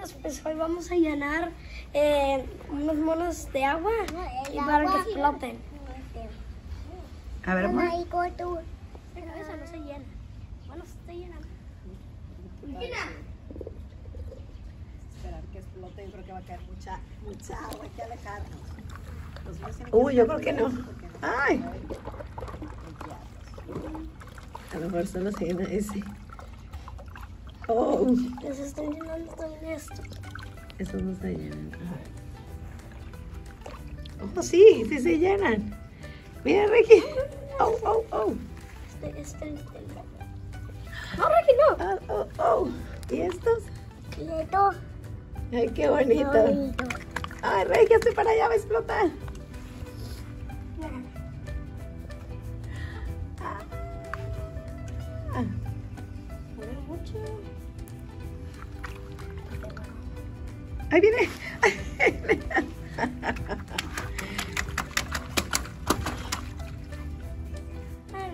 amigos, pues hoy vamos a llenar eh, unos monos de agua el y para agua. que floten. A ver, amor. Pero eso no se llena. Bueno, se está llenando. Esperar que explote, yo creo que va a caer mucha, mucha agua, hay que alejarnos. Los niños tienen Uy, yo creo que no. Ay. A lo mejor solo se llena ese. Oh, están llenando también esto. eso no se llena. Oh, sí, sí se llenan. Mira, Ricky. Oh, oh, oh. Este, este, este. No, Ricky, no. Oh, oh, oh. ¿Y estos? Leto. Ay, qué bonito. Bonito. Ay, Ricky, hazte para allá, va a explotar. Ah. No Ahí viene. Ay,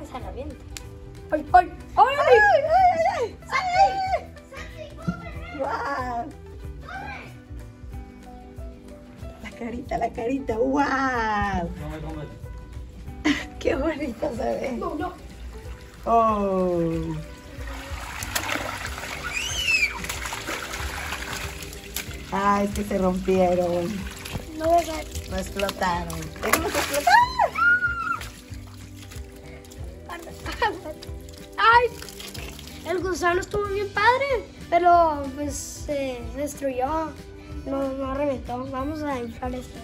me se revienta. ¡Ay, ay! ¡Ay, ay! ¡Ay, ay, ay! ¡Wow! La carita, la carita. ¡Wow! ¡Qué bonito se ve! No, no. ¡Oh! ¡Ay, es que se rompieron! No. No explotaron. ¡Ay! El gusano estuvo bien padre, pero pues se destruyó. No, no reventó. Vamos a inflar esto.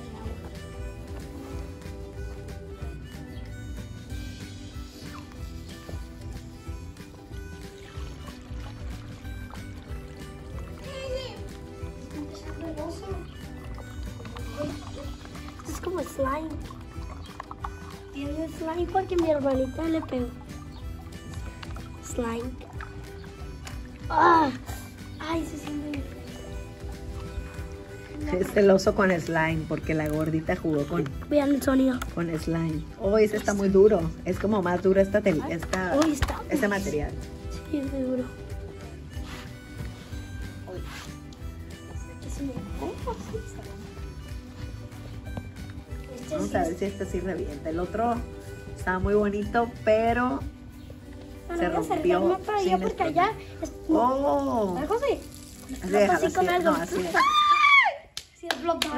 Es slime. Tiene slime porque mi hermanita le pegó. Slime. Ah, ay, se siente. Es el oso con slime, porque la gordita jugó con, Vean el sonido. con slime. Oh, ese está muy duro. Es como más duro esta, tel- esta, Uy, está. este material. Sí, es muy duro. Es Vamos a es- ver si este sí revienta. El otro estaba muy bonito, pero Bueno, se rompió acercarme para allá porque allá es... ¡Oh! Algo así. Así con algo. no, así. Sí, explotó.